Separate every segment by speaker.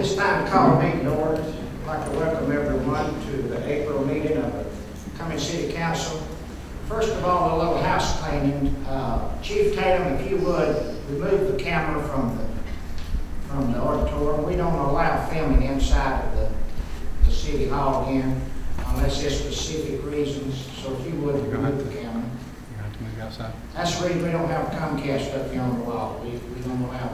Speaker 1: It's time to call a meeting to order. I'd like to welcome everyone to the April meeting of the Cumming City Council. First of all, a little house cleaning. Uh, Chief Tatum, if you would, remove the camera from the, from the auditorium. We don't allow filming inside of the, the city hall again unless there's specific reasons. So if you would, remove the camera.
Speaker 2: You have to move outside.
Speaker 1: That's the reason we don't have Comcast up here on the wall. We, we don't allow.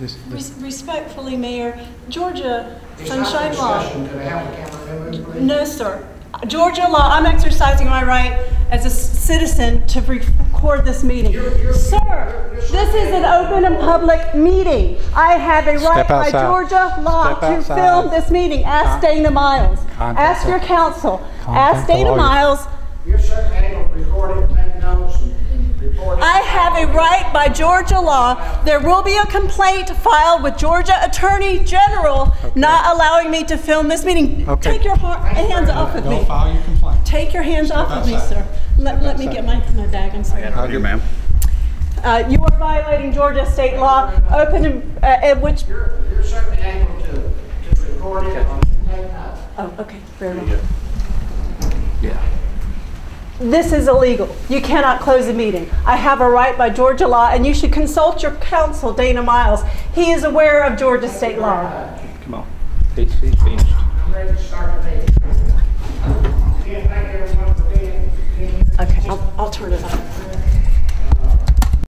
Speaker 2: This, this,
Speaker 3: Respectfully, Mayor, Georgia
Speaker 1: It's
Speaker 3: Sunshine Law.
Speaker 1: Could I have the camera removed.
Speaker 3: No, sir. Georgia law, I'm exercising my right as a citizen to record this meeting.
Speaker 1: You're- you're-
Speaker 3: Sir,
Speaker 1: you're- you're-
Speaker 3: this is an open and public meeting. I have a right by. Georgia law
Speaker 2: Step
Speaker 3: to
Speaker 2: outside.
Speaker 3: film this meeting. Ask Dana Miles.
Speaker 2: Contact
Speaker 3: Ask your
Speaker 2: the-
Speaker 3: counsel.
Speaker 2: Contact
Speaker 3: Ask
Speaker 2: the
Speaker 3: Dana
Speaker 2: lawyer.
Speaker 3: Miles.
Speaker 1: You're certainly able to record it, take notes, and- and report it.
Speaker 3: I have a right by Georgia law. There will be a complaint filed with Georgia Attorney General not allowing me to film this meeting.
Speaker 2: Okay.
Speaker 3: Take your har- hands off of
Speaker 2: go
Speaker 3: me.
Speaker 2: file your complaint.
Speaker 3: Take your hands off of me, sir. Let, let me get my, my bag, I'm sorry.
Speaker 2: I'll do-
Speaker 4: ma'am.
Speaker 3: Uh, you are violating Georgia state law, open, and, uh, at which,
Speaker 1: You're, you're certainly able to, to record it or take notes.
Speaker 3: oh, okay, very well. This is illegal. You cannot close a meeting. I have a right by Georgia law, and you should consult your counsel, Dana Miles. He is aware of Georgia state law.
Speaker 4: Come on. He's, he's finished.
Speaker 1: I'm ready to start the meeting. Again, thank everyone for being, being here.
Speaker 3: Okay, I'll, I'll turn it off.